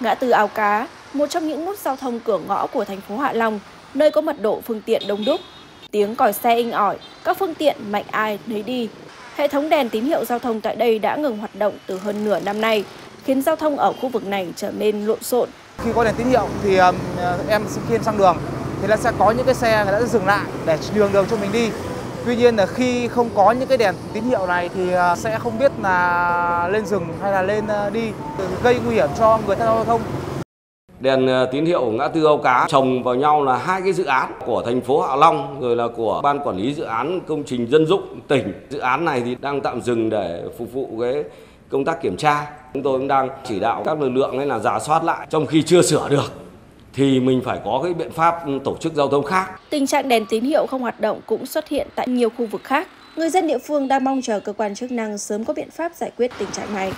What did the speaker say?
Ngã tư Ao Cá, một trong những nút giao thông cửa ngõ của thành phố Hạ Long, nơi có mật độ phương tiện đông đúc. Tiếng còi xe inh ỏi, các phương tiện mạnh ai nấy đi. Hệ thống đèn tín hiệu giao thông tại đây đã ngừng hoạt động từ hơn nửa năm nay, khiến giao thông ở khu vực này trở nên lộn xộn. Khi có đèn tín hiệu thì em khi em sang đường thì là sẽ có những cái xe đã dừng lại để nhường đường cho mình đi. Tuy nhiên là khi không có những cái đèn tín hiệu này thì à, sẽ không biết là lên rừng hay là lên à, đi gây nguy hiểm cho người tham gia giao thông. Đèn à, tín hiệu ngã tư Âu Cá trồng vào nhau là hai cái dự án của thành phố Hạ Long rồi là của ban quản lý dự án công trình dân dụng tỉnh. Dự án này thì đang tạm dừng để phục vụ cái công tác kiểm tra. Chúng tôi cũng đang chỉ đạo các lực lượng là giả soát lại trong khi chưa sửa được thì mình phải có cái biện pháp tổ chức giao thông khác. Tình trạng đèn tín hiệu không hoạt động cũng xuất hiện tại nhiều khu vực khác. Người dân địa phương đang mong chờ cơ quan chức năng sớm có biện pháp giải quyết tình trạng này.